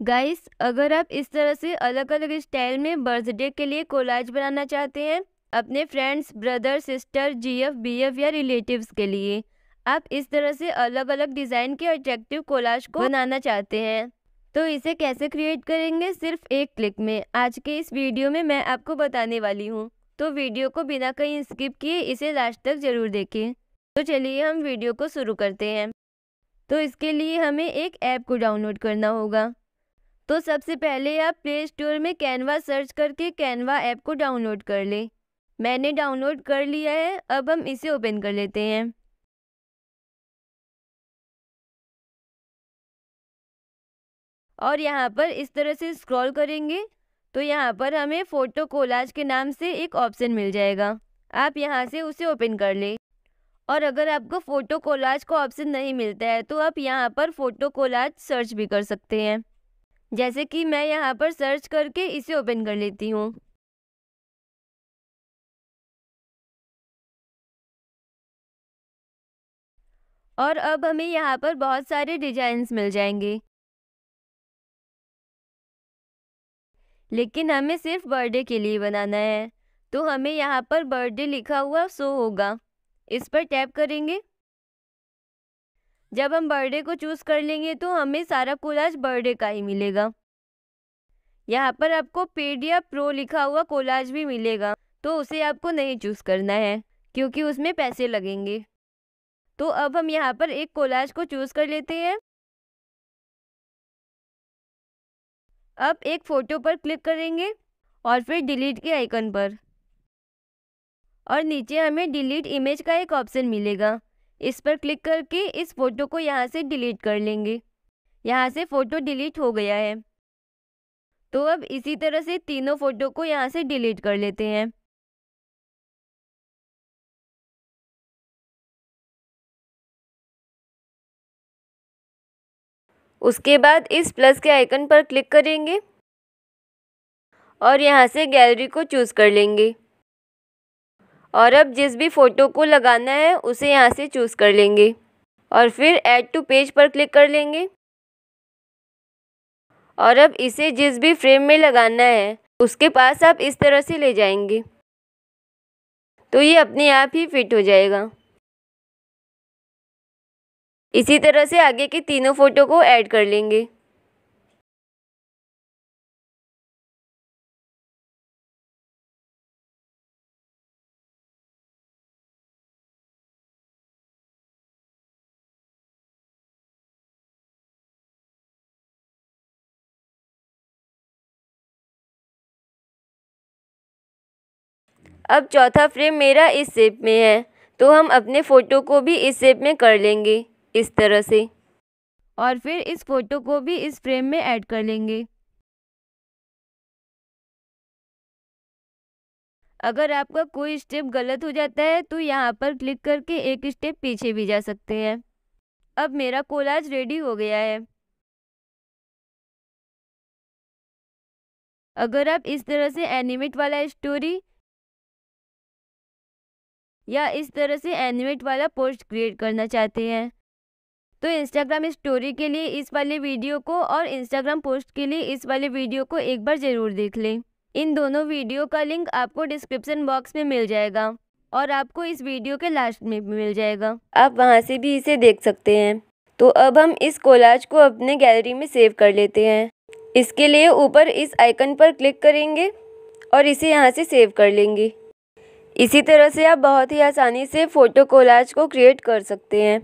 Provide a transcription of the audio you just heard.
Guys अगर आप इस तरह से अलग अलग स्टाइल में बर्थडे के लिए कोलाज बनाना चाहते हैं, अपने friends brother sister GF BF या रिलेटिव्स के लिए, आप इस तरह से अलग अलग डिज़ाइन के अट्रैक्टिव कोलाज को बनाना चाहते हैं तो इसे कैसे क्रिएट करेंगे सिर्फ़ एक क्लिक में। आज के इस वीडियो में मैं आपको बताने वाली हूँ तो वीडियो को बिना कहीं स्किप किए इसे लास्ट तक ज़रूर देखें। तो चलिए हम वीडियो को शुरू करते हैं। तो इसके लिए हमें एक ऐप को डाउनलोड करना होगा। तो सबसे पहले आप प्ले स्टोर में कैनवा सर्च करके कैनवा ऐप को डाउनलोड कर लें। मैंने डाउनलोड कर लिया है, अब हम इसे ओपन कर लेते हैं। और यहाँ पर इस तरह से स्क्रॉल करेंगे तो यहाँ पर हमें फ़ोटो कोलाज के नाम से एक ऑप्शन मिल जाएगा। आप यहाँ से उसे ओपन कर लें। और अगर आपको फ़ोटो कोलाज का ऑप्शन नहीं मिलता है तो आप यहाँ पर फ़ोटो कोलाज सर्च भी कर सकते हैं। जैसे कि मैं यहाँ पर सर्च करके इसे ओपन कर लेती हूँ। और अब हमें यहाँ पर बहुत सारे डिजाइन्स मिल जाएँगे। लेकिन हमें सिर्फ़ बर्थडे के लिए बनाना है तो हमें यहाँ पर बर्थडे लिखा हुआ शो होगा। इस पर टैप करेंगे। जब हम बर्थडे को चूज़ कर लेंगे तो हमें सारा कोलाज बर्थडे का ही मिलेगा। यहाँ पर आपको पेड या प्रो लिखा हुआ कोलाज भी मिलेगा तो उसे आपको नहीं चूज़ करना है, क्योंकि उसमें पैसे लगेंगे। तो अब हम यहाँ पर एक कोलाज को चूज़ कर लेते हैं। अब एक फ़ोटो पर क्लिक करेंगे और फिर डिलीट के आइकन पर। और नीचे हमें डिलीट इमेज का एक ऑप्शन मिलेगा। इस पर क्लिक करके इस फ़ोटो को यहाँ से डिलीट कर लेंगे। यहाँ से फ़ोटो डिलीट हो गया है। तो अब इसी तरह से तीनों फ़ोटो को यहाँ से डिलीट कर लेते हैं। उसके बाद इस प्लस के आइकन पर क्लिक करेंगे और यहाँ से गैलरी को चूज़ कर लेंगे। और अब जिस भी फ़ोटो को लगाना है, उसे यहाँ से चूज़ कर लेंगे। और फिर ऐड टू पेज पर क्लिक कर लेंगे। और अब इसे जिस भी फ्रेम में लगाना है, उसके पास आप इस तरह से ले जाएँगे। तो ये अपने आप ही फिट हो जाएगा। इसी तरह से आगे के तीनों फ़ोटो को ऐड कर लेंगे। अब चौथा फ्रेम मेरा इस शेप में है तो हम अपने फ़ोटो को भी इस शेप में कर लेंगे, इस तरह से। और फिर इस फ़ोटो को भी इस फ्रेम में ऐड कर लेंगे। अगर आपका कोई स्टेप गलत हो जाता है तो यहाँ पर क्लिक करके एक स्टेप पीछे भी जा सकते हैं। अब मेरा कोलाज रेडी हो गया है। अगर आप इस तरह से एनिमेट वाला स्टोरी या इस तरह से एनिमेट वाला पोस्ट क्रिएट करना चाहते हैं। तो इंस्टाग्राम स्टोरी के लिए इस वाले वीडियो को और इंस्टाग्राम पोस्ट के लिए इस वाले वीडियो को एक बार ज़रूर देख लें। इन दोनों वीडियो का लिंक आपको डिस्क्रिप्शन बॉक्स में मिल जाएगा और आपको इस वीडियो के लास्ट में भी मिल जाएगा। आप वहाँ से भी इसे देख सकते हैं। तो अब हम इस कोलाज को अपने गैलरी में सेव कर लेते हैं। इसके लिए ऊपर इस आइकन पर क्लिक करेंगे और इसे यहाँ से सेव कर लेंगे। इसी तरह से आप बहुत ही आसानी से फ़ोटो कोलाज को क्रिएट कर सकते हैं।